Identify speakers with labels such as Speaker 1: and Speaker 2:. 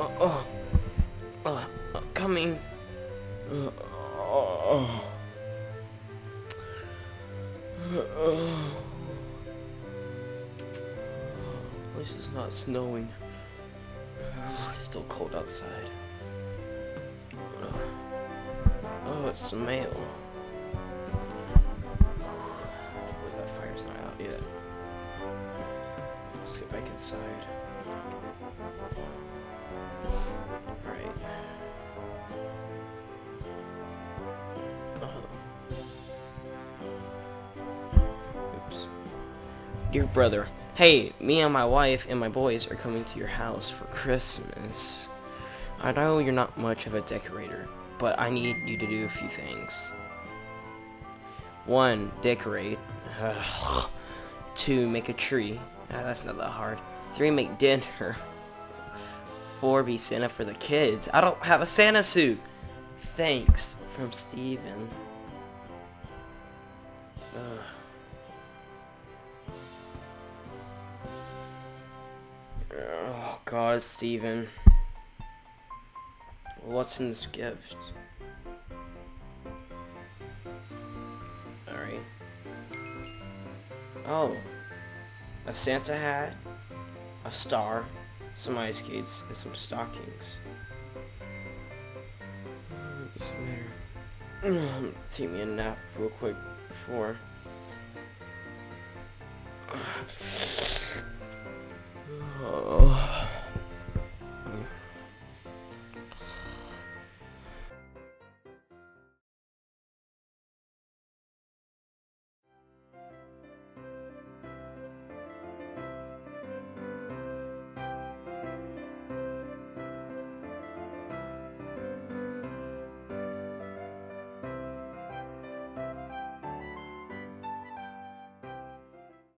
Speaker 1: Uh, uh, uh, coming.
Speaker 2: Uh, oh. Oh.
Speaker 1: At least it's not snowing. It's still cold outside. Oh, it's mail. I can't that fire's not out yet. Let's get back inside. Uh-huh. Dear brother, hey, me and my wife and my boys are coming to your house for Christmas. I know you're not much of a decorator, but I need you to do a few things. One, decorate. Ugh. Two, make a tree. Ah, that's not that hard. Three, make dinner. Four, be Santa for the kids. I don't have a Santa suit. Thanks, from Steven. Ugh. Oh God, Steven. What's in this gift? Alright. Oh. A Santa hat, a star, some ice skates, and some stockings. The matter? Um, take me a nap real quick before.